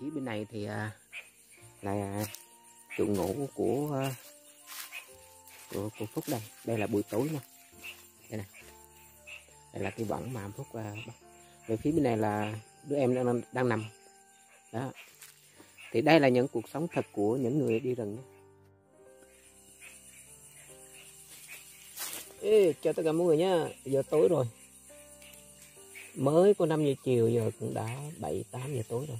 phía bên này thì à, là chuồng ngủ của à, của, của Phúc đây. Đây là buổi tối nha. Đây này đây là cái võng mà Phúc à, bắt. về phía bên này là đứa em đang đang nằm. Đó. Thì đây là những cuộc sống thật của những người đi rừng. Ê, chào tất cả mọi người nha. Giờ tối rồi. Mới có 5 giờ chiều giờ cũng đã 7 8 giờ tối rồi.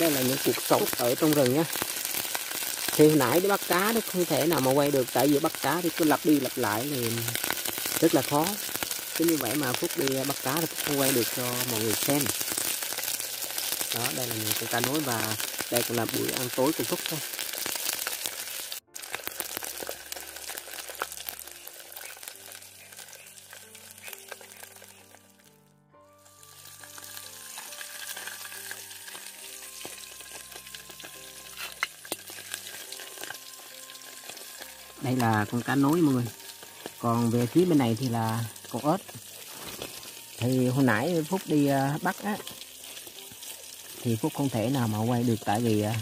Đây là những cuộc sống ở trong rừng nhé. thì hồi nãy đi bắt cá nó không thể nào mà quay được, tại vì bắt cá thì cứ lặp đi lặp lại thì rất là khó. Cứ như vậy mà phúc đi ờ, bắt cá thì phúc không quay được cho mọi người xem. Đó, đây là những con cá nối và đây cũng là buổi ăn tối của phúc thôi. Đây là con cá nối mọi người. Còn về phía bên này thì là con ếch. Thì hồi nãy phúc đi à, bắt á, thì phúc không thể nào mà quay được. Tại vì à,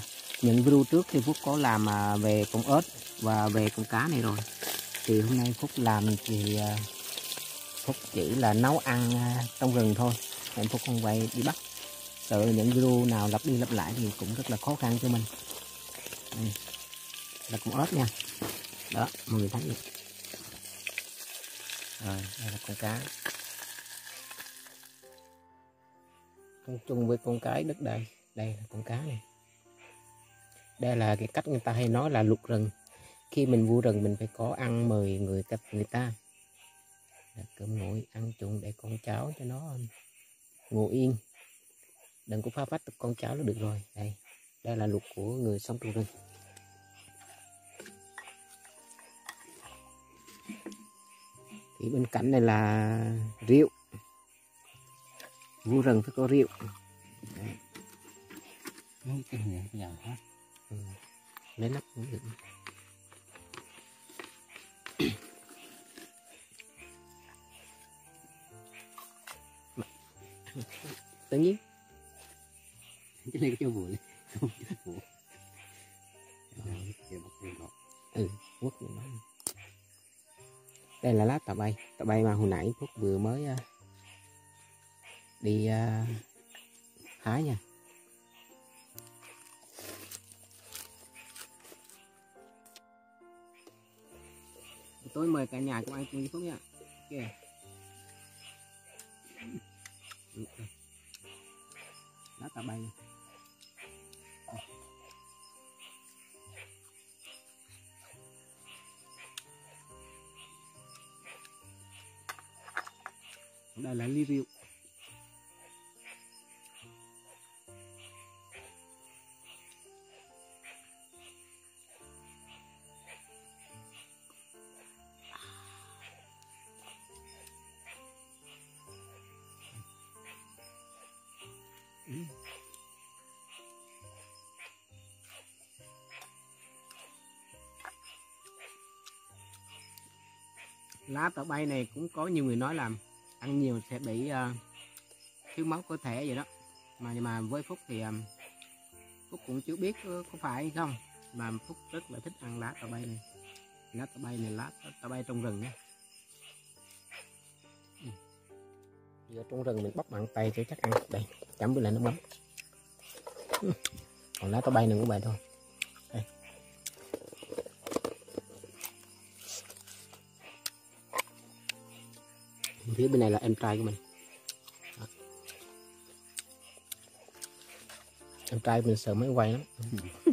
những video trước thì phúc có làm à, về con ếch và về con cá này rồi. Thì hôm nay phúc làm thì phúc chỉ là nấu ăn trong rừng thôi. Nên phúc không quay đi bắt. Sợ những video nào lặp đi lặp lại thì cũng rất là khó khăn cho mình. Đây là con ếch nha đó mọi người thấy rồi đây là con cá con chung với con cái đất đây đây là con cá này. Đây là cái cách người ta hay nói là luật rừng. Khi mình vô rừng mình phải có ăn mời người tập người ta. Là cơm nguội ăn chung để con cháu cho nó ngồi yên. Đừng có phá phách con cháu nó được rồi. Đây đây là luật của người sống trong rừng thì bên cạnh này là rượu. Vô rừng phải có rượu. Nó hết. Ừ. lấy nắp cũng được. Tự nhiên. Cái này cho vừa không đầu nó ừ quất đó đây là lá tà bay tà bay mà hồi nãy phúc vừa mới à, đi à, hái nha tối mời cả nhà cùng ăn cùng với phúc nha kìa Ừ, ừ. lá tà bay này. Đây là review. Lá tàu bay này cũng có nhiều người nói làm ăn nhiều sẽ bị uh, thiếu máu cơ thể vậy đó. Mà nhưng mà với phúc thì um, phúc cũng chưa biết có có phải hay không. Mà phúc rất là thích ăn lá tàu bay này. Lá tàu bay này lá tàu bay trong rừng nhé Ừ. giờ trong rừng mình bóc bằng tay cho chắc ăn đây. Chấm với lại nước mắm. Ừ. Còn lá tàu bay này cũng vậy thôi. Phía bên này là em trai của mình Đó. em trai mình sợ máy quay lắm ừ.